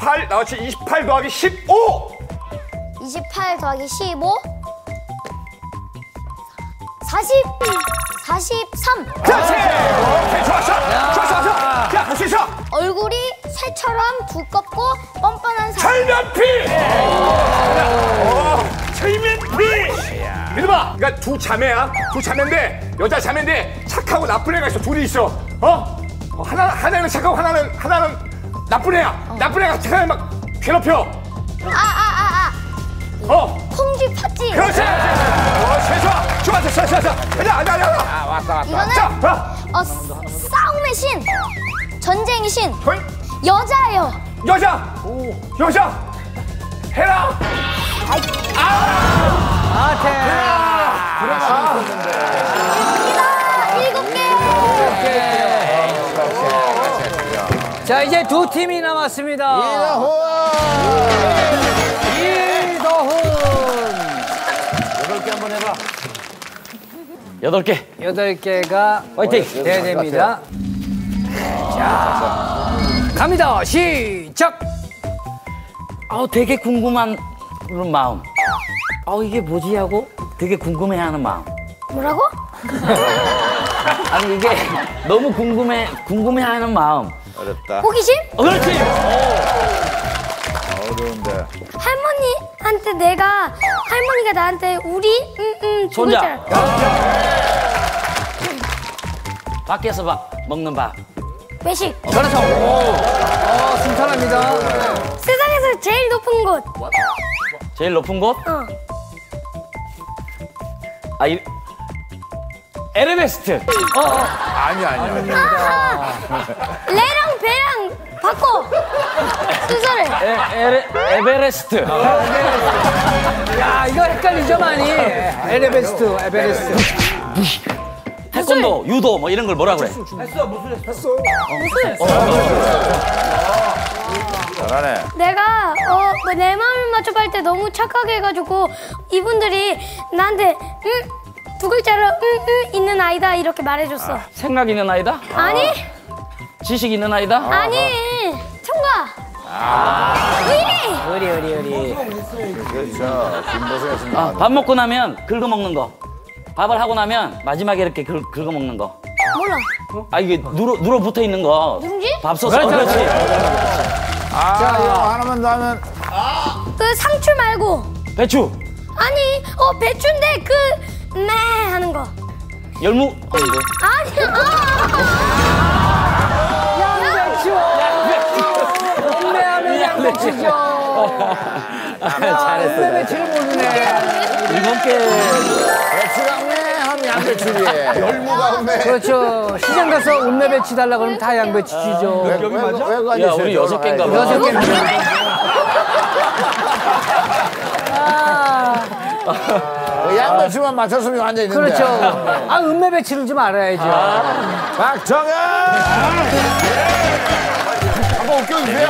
28 나왔지. 28 더하기 15 28 더하기 15 40 43 그렇지 오케이 좋았어. 좋았어 좋았어. 야할 수 있어. 얼굴이 새처럼 두껍고 뻔뻔한 사람. 철면피. 어, 철면피. 믿어봐. 그러니까 두 자매야. 두 자매인데 여자 자매인데 착하고 나쁜 애가 있어. 둘이 있어. 어? 어, 하나, 하나는 착하고 하나는 하나는 나쁜 애야. 나쁜 애가 착한 애막 괴롭혀. 아 아 아 아. 어. 콩쥐 팥쥐. 그렇지 어 최소아 좋아 좋아 좋아 좋아 가자 가자 가자 이거는 자 어. 어, 싸움의 신. 전쟁의 신. 거의 여자예요. 여자. 여자. 해라. 아, 자, 이제 두 팀이 남았습니다. 이더훈. 여덟 개. 여덟 개가 화이팅! 돼야 됩니다. 자, 갑니다. 시작! 아우 되게 궁금한 그런 마음. 아우 이게 뭐지 하고 되게 궁금해하는 마음. 뭐라고? 아니 이게 너무 궁금해 궁금해하는 마음. 호기심? 어, 그렇지. 어려운데. 할머니한테 내가 할머니가 나한테 우리 음음 손자. 밖에서 밥 먹는 밥. 외식 그렇죠. 오. 어, 순탄합니다. 세상에서 제일 높은 곳 제일 높은 곳? 어. 아 이. 에르베스트. 아니, 아니, 아니. 레랑 베랑 바꿔 순서를 에, 에레, 에베레스트. 야, 이거 헷갈리죠, 많이. 에베레스트, 에베레스트. 태권도, 유도 뭐 이런 걸 뭐라 그래? 잘하네. 내가 어 뭐 내 마음을 맞춰갈 때 너무 착하게 해가지고 이분들이 나한테 음 두 글자로 음음 있는 아이다 이렇게 말해줬어 생각 있는 아이다? 아니 지식 있는 아이다? 아니 청가 의리 어리, 어리, 어리. 그렇죠. 김보성이 아, 밥 먹고 나면 긁어 먹는 거. 밥을 하고 나면 마지막에 이렇게 긁, 긁어 먹는 거. 몰라 아 이게 누러 누러 붙어 있는 거. 누룽지? 밥솥. 어, 그렇지. 아, 이거 하나만 더 하면. 그 상추 말고 배추, 아니 어 배추인데 그 열무. 아니 아 음매하면 양배추죠. 잘했어. 음매배추를 모르네. 일곱 개. 배추랑네 하면 양배추리에. 열무가 없네. 그렇죠. 시장 가서 음매배추 달라 그러면 다 양배추 주죠. 왜, 왜, 왜, 왜 야 우리 여섯 개인가 봐. 여섯 개. 그 양배추만 맞췄으면 완전 있는데. 그렇죠. 아, 음매배추를 좀 알아야죠. 박정현! 한번 웃겨주세요.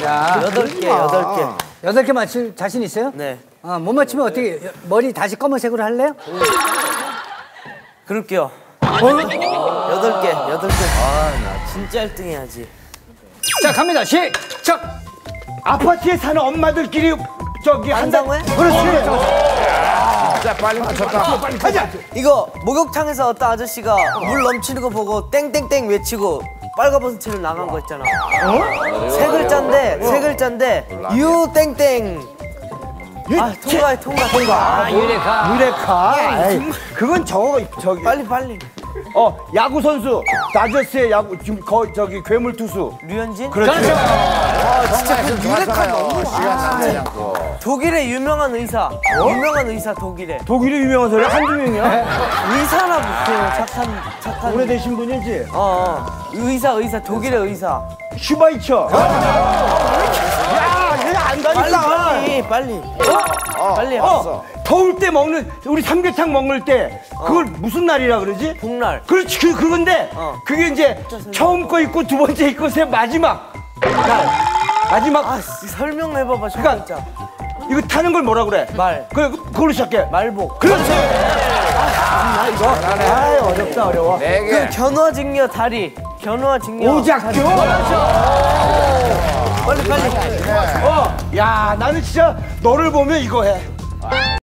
자, 여덟 개, 여덟 개. 여덟 개 맞출 자신 있어요? 네. 아, 못 맞추면 어떻게, 머리 다시 검은색으로 할래요? 그럴게요. 여덟 개, 여덟 개. 아, 나 진짜 1등 해야지. 자, 갑니다. 시작! 아파트에 사는 엄마들끼리 저기 한다고 한상회? 진짜 빨리 맞췄다. 빨리 가자 이거 목욕탕에서 어떤 아저씨가 물 넘치는 거 보고 땡땡땡 외치고 빨가벗은 채로 나간 거 있잖아. 세 글자인데, 세 글자인데, 유 땡땡. 아, 통과해, 통과, 통과. 아, 유레카. 유레카 에이, 그건 저거 저기 빨리, 빨리. 어 야구 선수 다저스의 야구 지금 거 저기 괴물 투수 류현진? 그렇죠 진짜 그 유레카 너무 않고. 독일의 유명한 의사. 유명한 의사, 독일의. 독일의 유명한 소리 한두 명이야 의사라고 그 착한, 착한. 오래되신 분이지 어, 어. 의사, 의사, 독일의 의사. 슈바이처 야 얘가 안 빨리, 가니까 빨리, 빨리. 빨리. 어 더울 때 먹는 우리 삼계탕 먹을 때 그걸 무슨 날이라 그러지 복날. 그렇지 그 그건데 어. 그게 이제 처음 거 있고 두 번째 있고 세 마지막 날 마지막 아, 설명을 해봐봐, 첫 그러니까- 글자. 이거 타는 걸 뭐라 그래 말. 그래 그걸로 시작해 말복. 그렇지 아 이거 아 어렵다 어려워 네 개. 그 견화 직녀 다리. 견화 직녀. 오작교 다리. 빨리 빨리. 야 나는 진짜 너를 보면 이거 해